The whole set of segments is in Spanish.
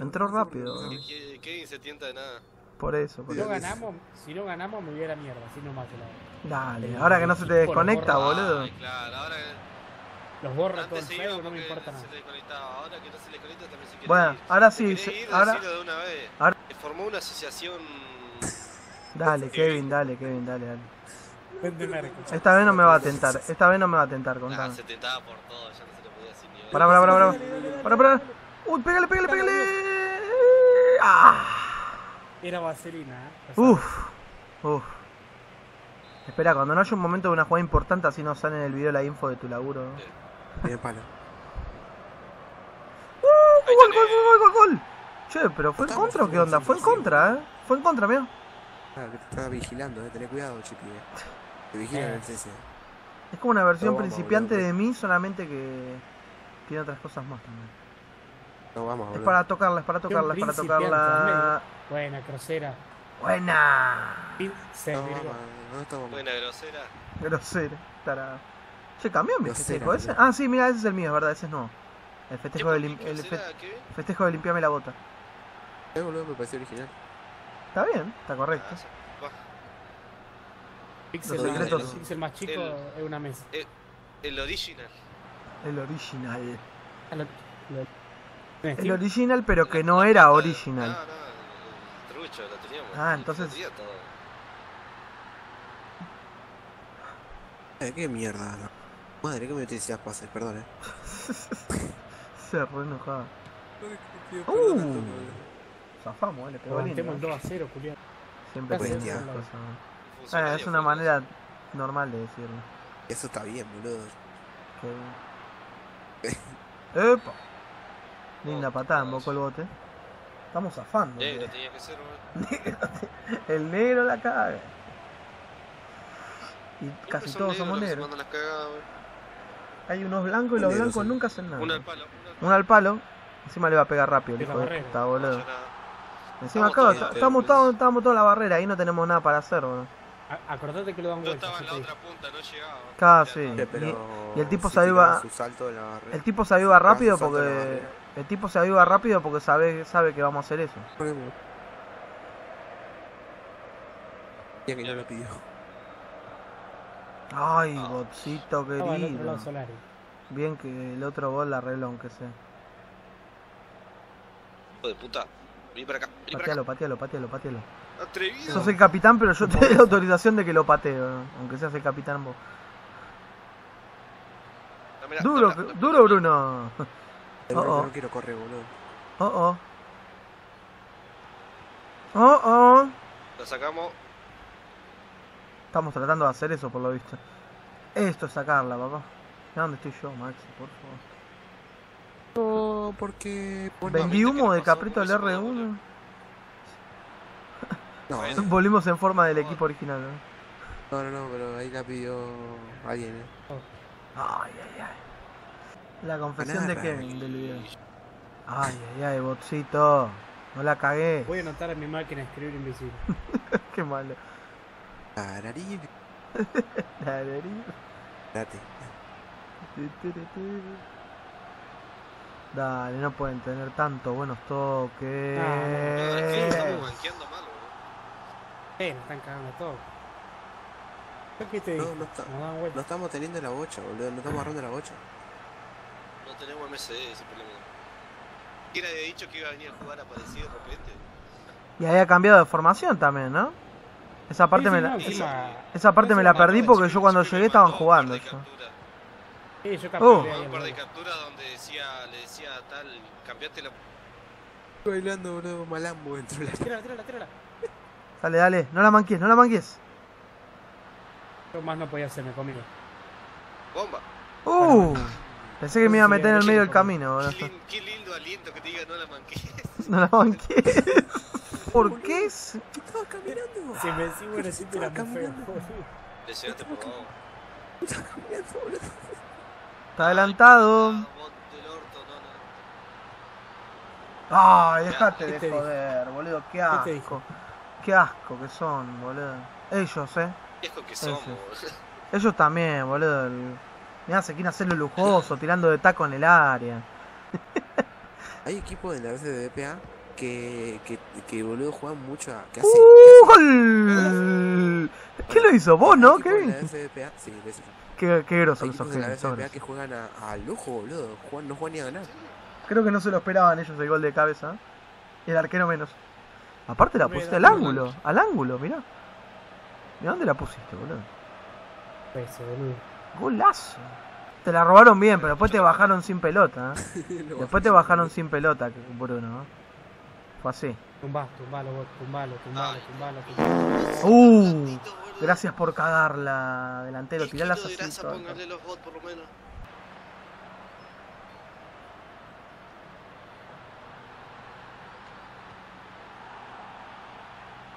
Entró rápido. Que- que- Kevin se tienta de nada. Por eso, por Si no eso. ganamos, si no ganamos me voy a la mierda, así nomás la Dale, ahora que no se te desconecta, boludo. Ay, claro, ahora Los borro todo el Facebook, no me importa nada. Ahora que no se le conecta también se quiere Bueno, ir. ahora sí, se- ir, ahora- de una vez. ahora- Se formó una asociación. Dale, Kevin, dale, Kevin, dale, dale. Esta vez no me va a tentar, esta vez no me va a tentar, Ah, contame. se tentaba por todo, ya no se le podía decir ni Pará, pará, pará, pará. Pará, pará. Uy, pégale, pégale, pégale. Ah. Era vaselina, ¿eh? Uf, uf. Espera, cuando no haya un momento de una jugada importante, así nos sale en el video la info de tu laburo. Bien palo. Ahí ¡Gol, gol, gol, gol, gol! Che, pero ¿fue en contra o qué onda? Fue en contra, ¿eh? Fue en contra, mira. Claro, que te estaba vigilando, eh. Tené cuidado, chipi. eh. Te vigilan Eh. el CC. Es como una versión No, principiante de mí, solamente que tiene otras cosas más también. No, vamos, Es para tocarla, es para tocarla, es para tocarla. Buena, crosera. Buena. No, no Buena grosera. Grosera. Tarado. Che, cambió mi Grosera, festejo ese. Ah, sí, mira, ese es el mío, es verdad, ese es nuevo. El festejo de, lim- ¿Qué el grosera, fe- festejo de limpiarme la bota. Eh, boludo, me pareció original. Está bien, está correcto. Ah. Pixel, el pixel más chico es una mesa. El original. El original. Ah, lo- lo- ¿En El original, pero que no era No, original. no, el trucho lo teníamos. Ah, entonces-. Eh, qué mierda. no. Madre, que me decías pases, perdón, eh. Se re enojaba. Uh. Zafamos, eh, le pegó lindo. El 2 a 0, Julián. Siempre Ah, es una manera normal de decirlo. Eso está bien, boludo. Que- ¡Epa! Linda patada, embocó el bote. Estamos zafando. Negro que- tenía que ser, boludo. El negro la caga. Y Siempre casi son todos somos negros. cagadas, boludo. Hay unos blancos y los Negros blancos son- nunca hacen nada. Uno al palo. Uno al palo. Encima le va a pegar rápido, el hijo de puta, boludo. Encima Estamos acá todos estamos, todos, estamos en la barrera, ahí no tenemos nada para hacer, boludo. Acordate que lo dan Yo estaba en la otra punta, no llegaba. Pero y el tipo se barrera. El tipo se aviva rápido porque. El tipo se aviva rápido porque sabe, sabe que vamos a hacer eso. Ponemos. Ya que no lo pidió. Ay, Ah. al otro querido. Bien que el otro gol la arregló, aunque sea. Hijo de puta. Vení para acá. Vení para acá. Patealo, patealo, patealo, patealo. Atrevido. Sos el capitán, pero yo te doy la autorización de que lo pateo, ¿no? aunque seas el capitán vos. No, mirá, Duro, no, no, no, duro no. Bruno. Oh, oh. No quiero correr, boludo. Oh, oh. Oh, oh. Lo sacamos. Estamos tratando de hacer eso, por lo visto. Esto es sacarla, papá. Dónde estoy yo, Maxi, por favor. No, porque. Vendí ¿viste humo de caprito del ¿Cómo se R1. No, Bueno. Volvimos en forma del equipo original, ¿no? no, no, no, pero ahí la pidió alguien, eh. Ay, ay, ay. La confesión de. Kevin del video. Ay, ay, ay, botcito. No la cagué. Voy a anotar en mi máquina escribir invisible. Qué malo. Tararí. Dale, Date. Dale, no pueden tener tantos buenos toques. No, no, No, es que Eh. estamos manqueando mal, boludo. Eh, nos están cagando todo. ¿Yo qué te No, no está- Nos dan vuelta. No estamos teniendo la bocha, boludo. No estamos agarrando la bocha. No tenemos MSD, ese problema. ¿Quién había dicho que iba a venir a jugar aparecido de repente? Y había cambiado de formación también, ¿no? Esa parte Sí, me sí, la, esa, esa parte me la perdí porque yo cuando llegué estaban jugando. Yo. Sí, yo capturé ahí un par de capturas donde decía, le decía tal, cambiaste la... Bailando, boludo, malambo dentro de la. Tírala, tírala, tírala. Dale, dale, no la manques, no la manques. Yo más no podía hacerme conmigo. Bomba. Uh, pensé que me iba a Sí, meter en el medio del camino, boludo. Qué, qué lindo aliento que te diga no la manqué. No la manqué. ¿Por qué? es- Estaba caminando. Si me decís bueno, sí, feo. caminando. Le llegaste por vos. Estaba caminando, boludo. Está adelantado. Ah, no, no. Ay, dejate ¿Qué de joder, boludo. Qué ¿Qué te asco. Qué asco que son, boludo. Ellos, eh. Viejo que somos. Ellos también, boludo. El... Mirá, se quieren hacerlo lujoso, tirando de taco en el área. Hay equipos de la FBPA que, que, que boludo juegan mucho a. que. ¡Uh, gol! ¿Qué lo hizo vos, no? Equipos de la Kevin? FBPA, sí. Qué, qué grosos esos de la que juegan a- al lujo, boludo. Juegan, no juegan ni a ganar. Creo que no se lo esperaban ellos el gol de cabeza. Y el arquero menos. Aparte la pusiste al ángulo. Al ángulo, mirá. ¿De dónde la pusiste, boludo? Ese, boludo. Golazo. Te la robaron bien, pero después te bajaron sin pelota. ¿eh? Después te bajaron sin pelota, que- Bruno. ¿eh? Fue así. Tumbá, tumbalo, tumbalo, tumbalo, tumbalo, tumbalo. Uh, gracias por cagarla, delantero. Kilos de así. póngale los bots por lo menos.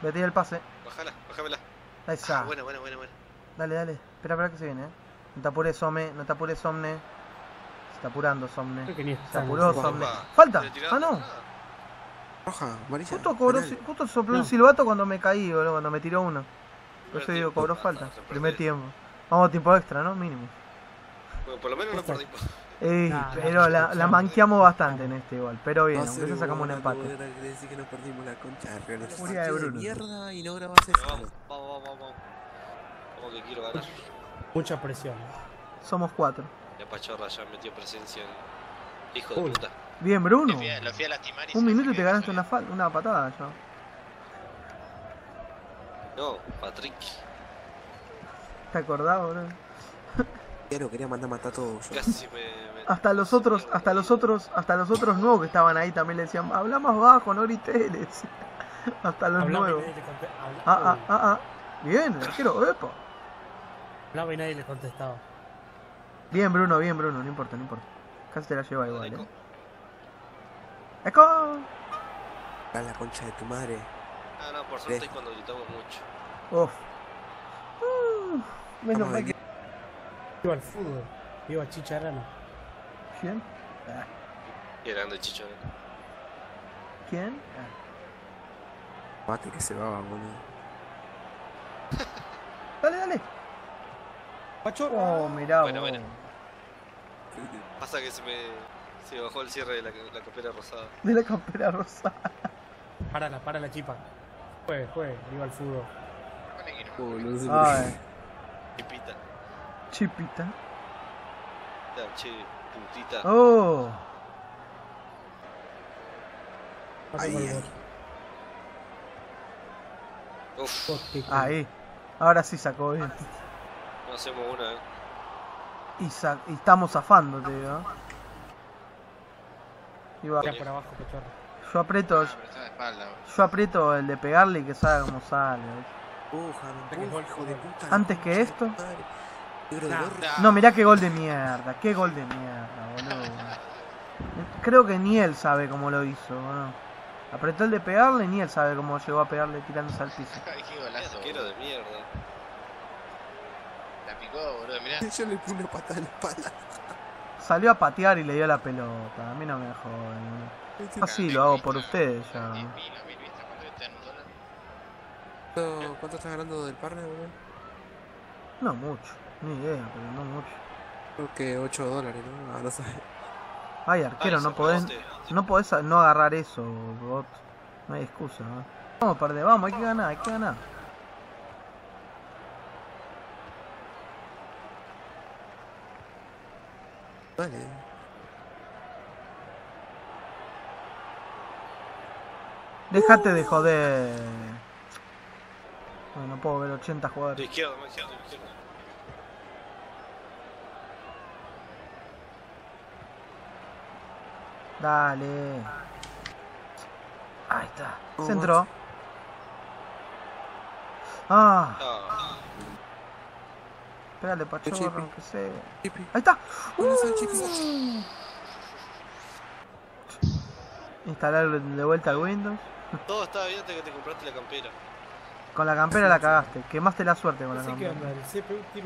Metí el pase. Bájala, bájamela. Ahí está. Ah, buena, buena, buena, buena. Dale, dale. Espera, espera que se viene, eh. No te apures, Some. No te apures, Somne. Se está apurando, Somne. Creo que ni Se está. apuró. Somne. ¡Falta! Ah, no. Roja, amarilla. Justo, cobró, justo sopló No. el silbato cuando me caí, boludo, cuando me tiró uno. Por eso digo, cobró Ah, falta. Primer tiempo. Vamos a tiempo extra, ¿no? Mínimo. Bueno, por lo menos no perdimos. Eh, Nah, pero la, la manqueamos bastante en este igual. Pero bien, aunque se sacamos un empate. decir que nos perdimos la concha de Bruno. mierda y no grabas eso. Vamos, vamos, vamos, vamos. Vamos que quiero ganar. Mucha presión. Somos cuatro. La pachorra ya metió presencia en. Hijo de Uy. puta. Bien, Bruno. Lo fui, a, lo fui a lastimar y se Un minuto y te ganaste una, fal- una patada ya. No, Patrick. ¿Te acordás, boludo? Ya lo quería mandar a matar a todos. Casi me. me- Hasta los otros, hasta los otros, hasta los otros nuevos que estaban ahí también le decían, habla más bajo, no grites. le decían. Hasta los Hablaba y nuevos. Ah, ah, ah, ah. Bien, arquero, epa. Hablaba y nadie le contestaba. Bien, Bruno, bien, Bruno, no importa, no importa. Casi te la lleva igual, Eco. eh. ¡Eco! A la concha de tu madre. Ah, no, por suerte es cuando gritamos mucho. Uf. Uh, menos mal que... Iba al fútbol. Iba a Chicharano. ¿Quién? Qué grande chicho. eh. ¿Quién? Mate que se va, boludo. Dale, dale. Pacho. Oh, mirá, Bueno, bueno. Pasa que se me. Se bajó el cierre de la, la capera rosada. De la campera rosa. Parala, para la chipa. Juegue, juegue. Iba al fútbol. Ay, Chipita. chipita. Ya, che, puntita. Oh. El. Uf, culo. Ahí. Ahora sí sacó bien. Hacemos una, eh. Y, sa- y estamos zafando, te digo. Y va- Ya por abajo, cachorro. Yo aprieto, Ah, espalda. yo aprieto el de pegarle y que salga como sale. Antes que esto. No, mirá qué gol de mierda, qué gol de mierda, boludo. Creo que ni él sabe cómo lo hizo, boludo. Apretó el de pegarle y ni él sabe cómo llegó a pegarle tirándose al piso. Qué golazo. de mierda. Boludo, mirá. Yo le puse una patada en la espalda. Salió a patear y le dio la pelota. A mí no me joden. boludo. Así lo hago por ustedes ya. 10.000 o 1000 vistas cuando te dan un dólar. ¿Cuánto, cuánto estás ganando del partner, boludo? No mucho, ni idea, pero no mucho. Creo que 8 dólares, ¿no? Ah, no sé. Ay, arquero, Ay, no podés, no podés no agarrar eso, bot. No hay excusa, ¿no? Vamos a perder, vamos, hay que ganar, hay que ganar. Dale. Déjate de joder. No, no puedo ver 80 De jugadores. izquierda, más izquierda, de izquierda. Dale. Ahí está. Centro. Ah, Ah, pégale pachorro, Chipi. que sea. Chipi. Ahí está. ¿Dónde está el chipi? Instalar de vuelta el Windows. todo estaba bien hasta que te compraste la campera. Con la campera la cagaste. Quemaste la suerte con No la campera.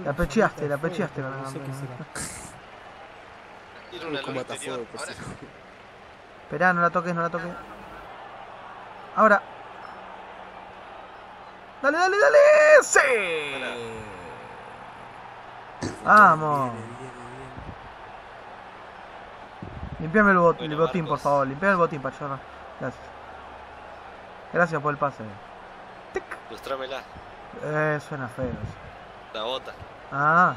La pecheaste, la pecheaste pero con la No sé qué campera. Era una Como sí. Esperá, no la toques, no la toques. Ahora. Dale, dale, dale. ¡Sí! Vamos. Limpiame el, bot- Bueno, el botín, por favor. Limpiame el botín, pachorra. Gracias. Gracias por el pase. Ilustrámela. Eh, suena feo. eso. La bota. Ah,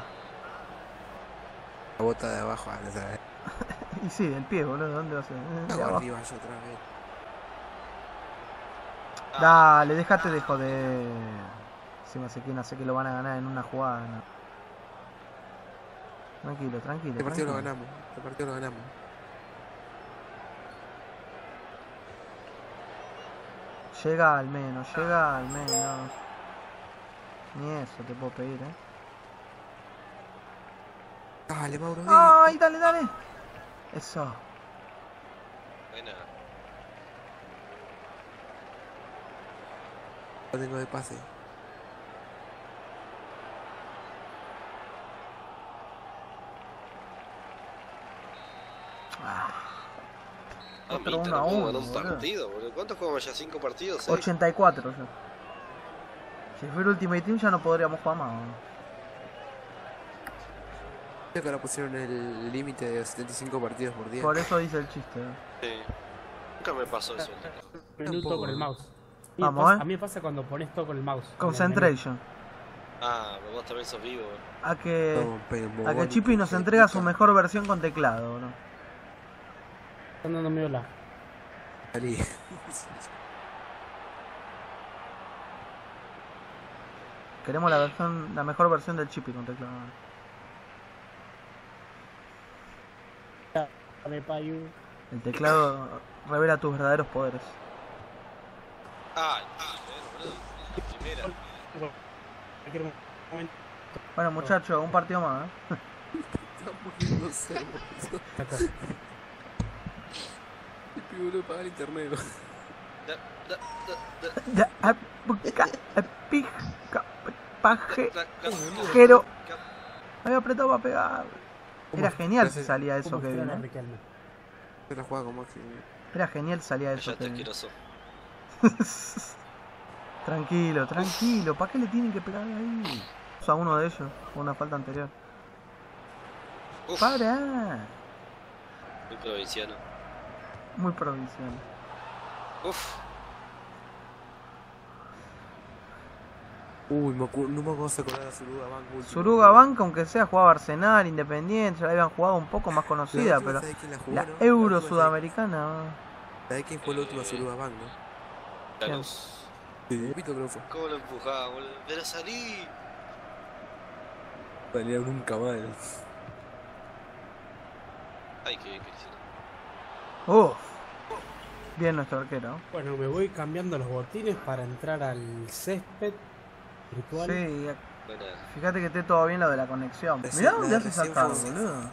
La bota de abajo, ah, no sabes. y sí, del pie, boludo. ¿Dónde va a ser? Eh, de Hago abajo. arriba yo otra vez. Ah, Dale, déjate de joder. Encima sé que no sé que lo van a ganar en una jugada. no. Tranquilo, tranquilo. Este partido lo ganamos. Este partido lo ganamos. Llega al menos, llega al menos. Ni eso te puedo pedir, eh. Dale, Mauro. ¡Ay, dale, dale! Eso. buena. Lo tengo de pase. 4, 1 a 1. ¿Cuántos jugamos ya? ¿5 partidos? 84 ya. Si fuera Ultimate Team ya no podríamos jugar más. Creo que ahora pusieron el límite de 75 partidos por día. Por eso dice el chiste. ¿eh? Sí. Nunca me pasó eso. Prendí todo con el ¿eh? mouse. A Vamos, pasa, eh. a mí me pasa cuando pones todo con el mouse. Concentration. Ah, vos también sos vivo. A que, no, a que Chippy nos entrega su mejor versión con teclado, ¿no? Están dando miedo la. Salí. Queremos la versión, la mejor versión del Chippy con teclado. Dame payu. El teclado revela tus verdaderos poderes. Ah. Bueno, muchachos, un partido más. ¿eh? Sé, boludo. paga el internet. Da, da, da, da. Ya, ah, puca, ah, pija, paje, Da, da, jero. da. Había apretado para pegar. Era genial si salía eso, con Maxi. Era genial si salía eso, Kevin. asqueroso. tranquilo, tranquilo. ¿Para qué le tienen que pegar ahí? O sea, uno de ellos, con una falta anterior. Uf, ¡Para! muy provinciano. Muy provincial. Uf, Uy, me no me acuerdo de acordar a Suruga Bank. último. Suruga Banca, aunque sea, jugaba Arsenal, Independiente, ya la habían jugado un poco más La conocida, pero ¿sabés quién la jugó, la no? Euro ¿sabés- Sudamericana. ¿Sabés quién fue la última Suruga Bank, no? la Bien. luz. Sí, Pito creo que fue. ¿Cómo lo empujaba, boludo? Pero salí. Salía nunca más. Ay, qué bien que hicieron. Uf. Bien nuestro arquero. Bueno, me voy cambiando los botines para entrar al césped virtual. Sí, fíjate que esté todo bien lo de la conexión. Mirá dónde de hace sacar, fue- boludo.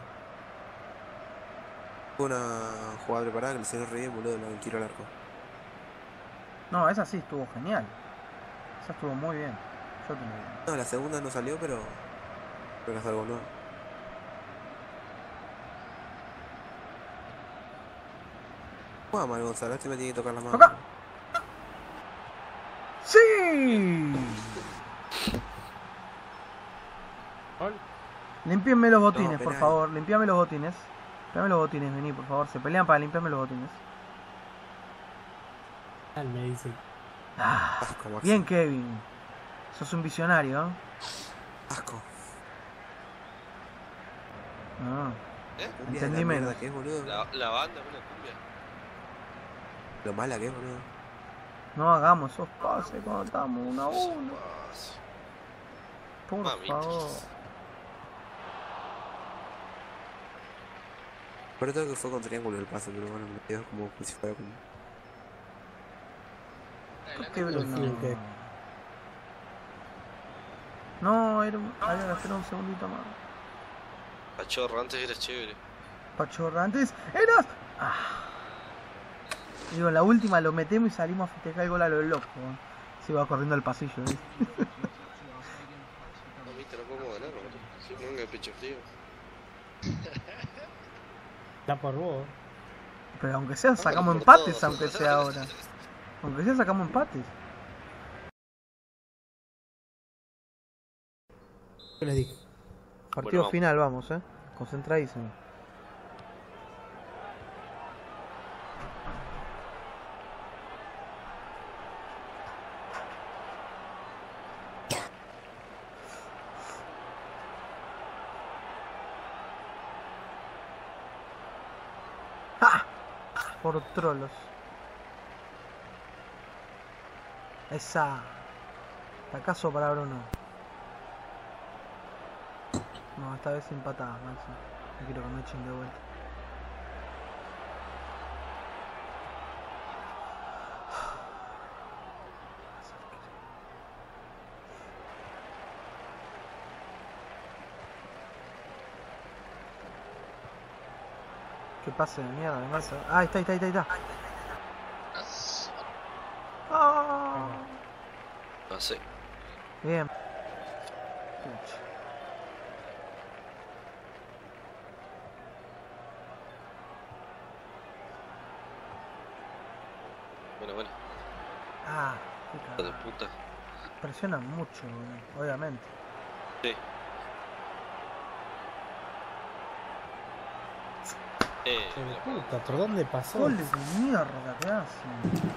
Una jugada preparada que le salió re bien, boludo, la del tiro al arco. No, esa sí estuvo genial. Esa estuvo muy bien. Yo te lo digo. No, la segunda no salió, pero. Pero la salvó, ¿no? Juega mal, Gonzalo, este me tiene que tocar la mano. Toca. ¡Sí! Limpienme los botines, por favor. Limpiame los botines. Limpiame los botines, vení, por favor. Se pelean para limpiarme los botines. Me dice. Ah, Asco, bien, Kevin. Sos un visionario, ¿eh? Asco. Ah. ¿Eh? Entendí la menos. mierda que es, boludo. La, la banda, una cumbia. Lo mala que es, boludo. No hagamos esos pases cuando estamos uno a uno. Por favor. Pero creo que fue con triángulo el pase, pero bueno, me quedó como si fuera con. ¿Qué Bruno. Bruno? No, era un... había que hacer un segundito más. Cachorro, antes era chévere. Pachorra, antes eras. Ah. Digo, en la última lo metemos y salimos a festejar el gol a lo loco. Se iba corriendo al pasillo. ¿viste? Mamita, no podemos ganar, boludo. Sí, no venga de pecho frío. Da por vos. Pero aunque sea, sacamos empates, aunque sea ahora. Aunque sea, sacamos empates. Yo les dije. Partido Bueno, final, vamos, eh. Concentradísimo. Por trolos. Esa. Tacazo para Bruno. No, esta vez sin patada, Maxi. No quiero que me echen de vuelta. Que pase de mierda, de masa. Ah, ahí está, ahí está, ahí está, ahí está. As- Ah. No sé. Bien. Bueno, bueno. Ah, qué de puta. Presionan mucho, obviamente. Sí. Eh, mira, puta, ¿por dónde pasó? Goles de mierda que hacen.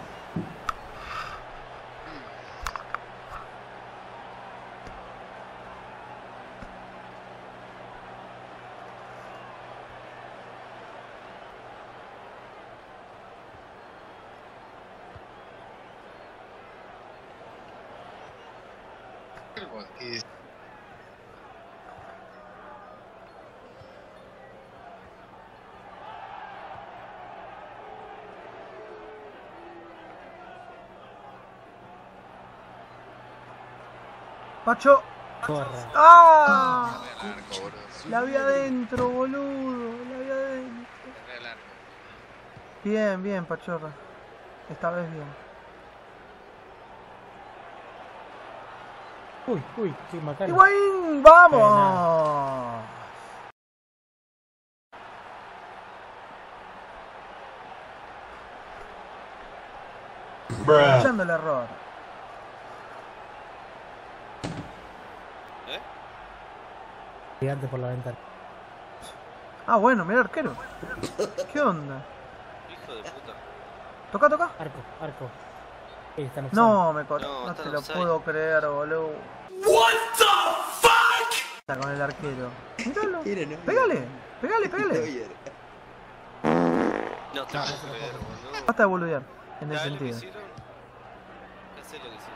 Pacho. Corra. ¡Ah! La vi adentro, boludo. La vi adentro. Bien, bien, Pachorra. Esta vez bien. Uy, uy, qué macana. ¡Higuaín! ¡Vamos! Escuchando el error. Gigante por la ventana. Ah, bueno, mira arquero. ¿Qué onda? Hijo de puta. Toca, toca. Arco, arco. No, me No, no, te lo puedo creer, boludo. What the fuck? Está con el arquero. Míralo. Pégale, pégale, pégale. No, te No, puedo no sentido. hicieron. Ya sé lo que hicieron.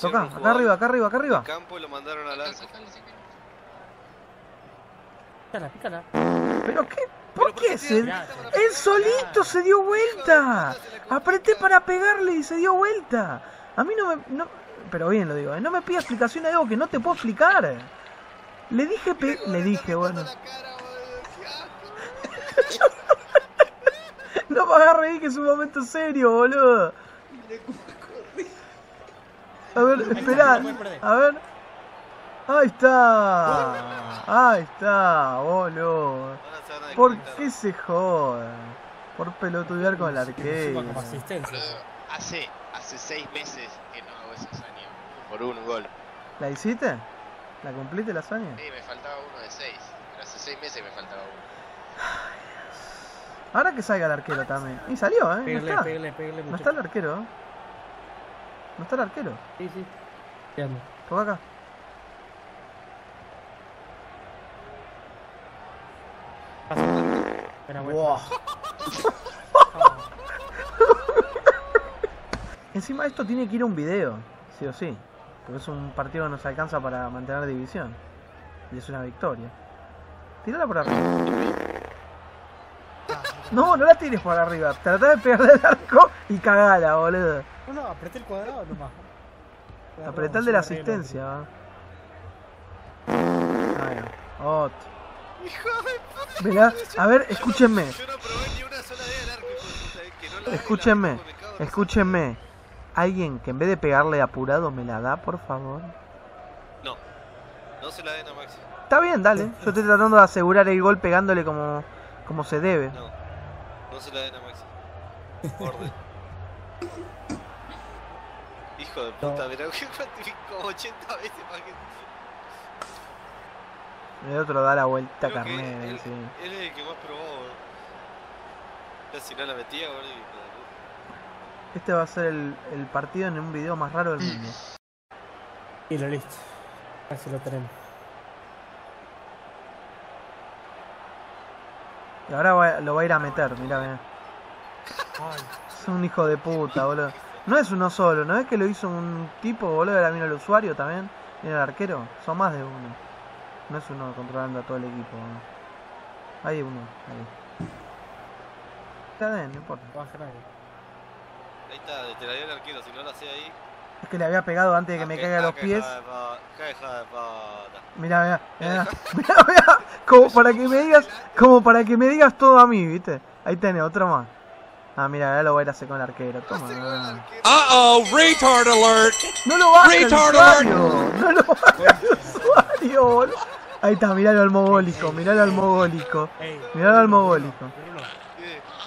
Toca, acá jugador arriba, acá arriba, acá arriba. campo y lo mandaron al arco. Sacale, sacale. Pícala, pícala. ¿Pero qué? ¿Por qué? Se... Él solito se dio vuelta. Apreté para pegarle y se dio vuelta. A mí no me... no- Pero bien lo digo, ¿eh? no me pida explicaciones de algo que no te puedo explicar. Le dije, pe- le dije, bueno. No me hagas reír que es un momento serio, boludo. A ver, espera. no puede perder. A ver. Ahí está. Ahí está, boludo. ¿Por qué se joda? Por pelotudear con el arquero. Hace, hace seis meses que no hago esa hazaña. Por un gol. ¿La hiciste? ¿La cumpliste la hazaña? Sí, me faltaba uno de seis. Pero hace seis meses me faltaba uno. Ahora que salga el arquero también. Y salió, ¿eh? No Pégale, está. pégale, pégale No está el arquero, ¿eh? No está el arquero. Sí, sí. Quedando. Toca acá. Pasa. Ah, Encima esto tiene que ir a un video, sí o sí. Porque es un partido que nos alcanza para mantener división. Y es una victoria. Tírala por arriba. No, no la tires por arriba. Trata de pegarle al arco y cagala, boludo. No, no, apreté el cuadrado nomás. Apretá el de la asistencia, va. Ahí va. Otro. Mirá, a ver, escúchenme. Yo no probé ni una sola vez al arco, hijo de puta, eh, que no la Escúchenme, escúchenme. Alguien que en vez de pegarle apurado me la da, por favor. No, no se la den a Maxi. Está bien, dale. Yo estoy tratando de asegurar el gol pegándole como, como se debe. No, no se la den a Maxi. Orden. Hijo de puta, pero que cuantificó como 80 veces más que. El otro da la vuelta Creo que carnera, él, sí. él es el que más probó. Ya si no la metía, puta. Este va a ser el, el partido en un video más raro del mundo. Y lo listo. Casi lo tenemos. Y ahora va- lo va a ir a meter, mirá, mirá. Es un hijo de puta, boludo. No es uno solo, ¿no es que lo hizo un tipo, boludo? Ahora mira el usuario también. Mira el arquero. Son más de uno. No es uno controlando a todo el equipo. boludo. Hay uno. Ahí. Está bien, no importa. Ahí está, te la dio el arquero, si no la hacía ahí. Es que le había pegado antes de que Ah, me caiga a ah, los qué pies. Mira, mira, mira, mira, mira, como para que me digas, como para que me digas todo a mí, ¿viste? Ahí tenés, otro más. Ah, mira, ya lo voy a ir a hacer con el arquero. Toma. Uh-oh, retard alert! No lo baja el Retard usuario, no lo baja el usuario, boludo. Ahí está, miralo al mogólico, miralo al mogólico. Miralo al mogólico.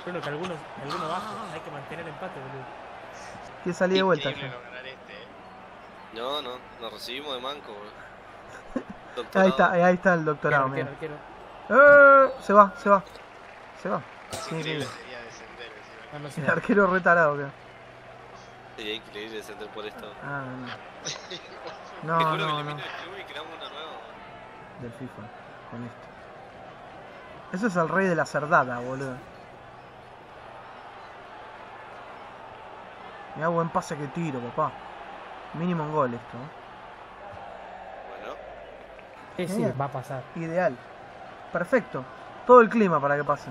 Bruno, que algunos, que alguno baja. Hay que mantener empate, boludo. Que salí de vuelta ya. no ganar este, eh. No, no, nos recibimos de manco. Ahí está, ahí está el doctorado, mira. arquero. Eh, se va, se va. Se va. Es Sí, increíble sí. sería descender encima. No, no sé. El arquero retarado, creo. Sería increíble descender por esto. Ah, no. No, no, no. elimino el club y creamos una nueva. Del FIFA, con esto. Eso es el rey de la cerdada, boludo. Mirá buen pase que tiro, papá. Mínimo un gol esto. ¿eh? Bueno, Sí, sí, Genial. va a pasar. Ideal. Perfecto. Todo el clima para que pase.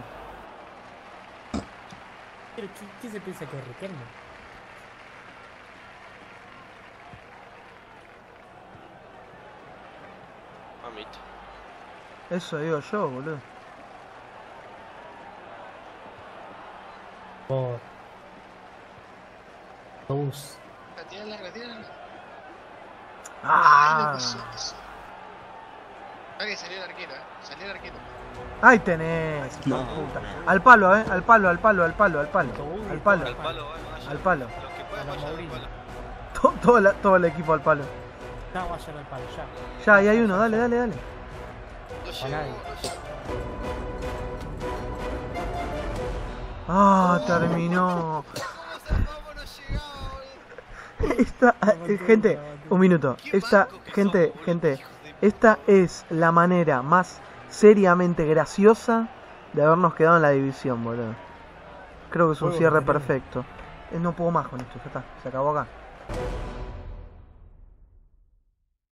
Pero, ¿qué, qué se piensa que es Riquelme? mamita. Eso digo yo, boludo. Por. Bus. ¡Ah! Eso, eso. Ah, que salió el arquero, eh. Salió el arquero. Ahí tenés. puta. Al palo, eh. Al palo, al palo, al palo, al palo. Al palo. Al palo. Al A Todo, la- todo el equipo al palo. Ya vayan al palo, ya. Ya, ahí hay uno. Dale, dale, dale. No A nadie. no. Ah, terminó. ¿Cómo se- cómo no llegaba, boludo? Esta, eh, gente, un minuto. Esta, gente, gente, esta es la manera más seriamente graciosa de habernos quedado en la división, boludo. Creo que es un cierre perfecto. Eh, No puedo más con esto, ya está, se acabó acá.